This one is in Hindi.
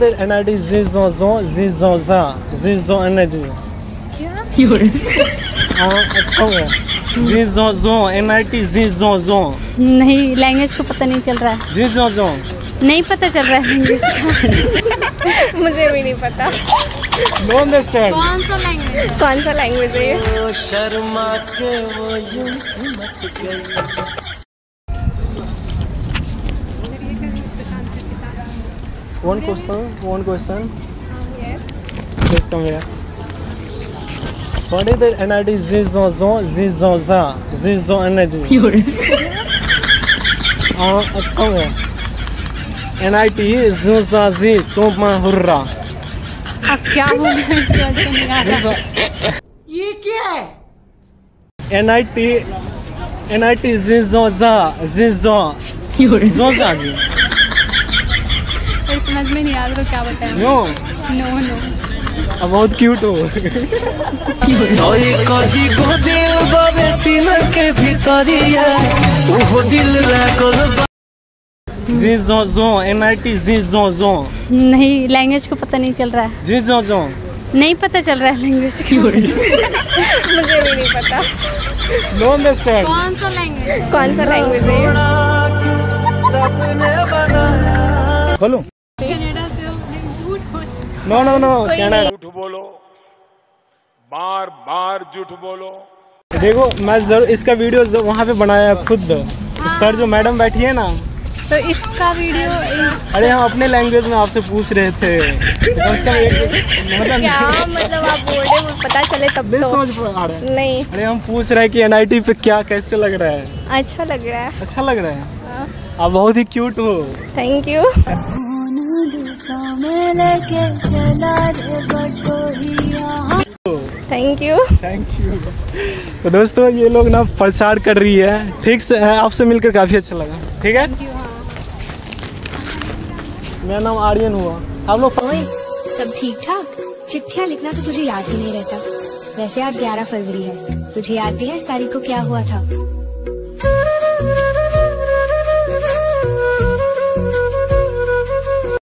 NIT Zizonzon Zizonza Zizon Energy नहीं लैंग्वेज को पता नहीं चल रहा है Zizonzon नहीं पता चल रहा है लैंग्वेज का मुझे भी नहीं पता No understand कौन सा लैंग्वेज कौन सा लैंग्वेज है ये शर्मा के वो यूँ सिमट गई One question, one question. Yes. Please come here. What is the NIT Zizonzon Zizonza Zizon Energy? Uh, come here. NIT Zuzazi Soma Hurra. अब क्या हो गया ये क्या है NIT NIT Zizonza Zizon Zonza जी फिर समझ में नहीं आ रहा तो क्या बताएँ? नो नो नो बहुत क्यूट हो। जी जो जो एन जी जो जो। नहीं लैंग्वेज को पता नहीं चल रहा है। जी जो जो। नहीं पता चल रहा है लैंग्वेज की। मुझे भी नहीं पता। नो अंडरस्टैंड कौन सा लैंग्वेज कौन सा लैंग्वेज है हेलो नो नो नो कहना झूठ बोलो। बार बार झूठ बोलो। देखो मैं ज़रूर इसका वीडियो वहाँ पे बनाया खुद। तो सर जो मैडम बैठी है ना। तो इसका वीडियो अरे हम अपने लैंग्वेज में आपसे पूछ रहे थे। कम एक मतलब क्या? मतलब आप बोल रहे हो पता चले तब नहीं तो। समझ पा रहे। हैं नहीं। अरे हम पूछ रहे हैं कि एनआईटी पे क्या कैसे लग रहा है। अच्छा लग रहा है। अच्छा लग रहा है। आप बहुत ही क्यूट हो। Thank you thank you thank you तो दोस्तों ये लोग ना प्रचार कर रही है। ठीक से है आपसे मिलकर काफ़ी अच्छा लगा। ठीक है? मेरा नाम आर्यन हुआ। आप लोग सब ठीक ठाक चिट्ठियाँ लिखना तो तुझे याद ही नहीं रहता। वैसे आज 11 फरवरी है। तुझे याद भी है इस तारीख को क्या हुआ था?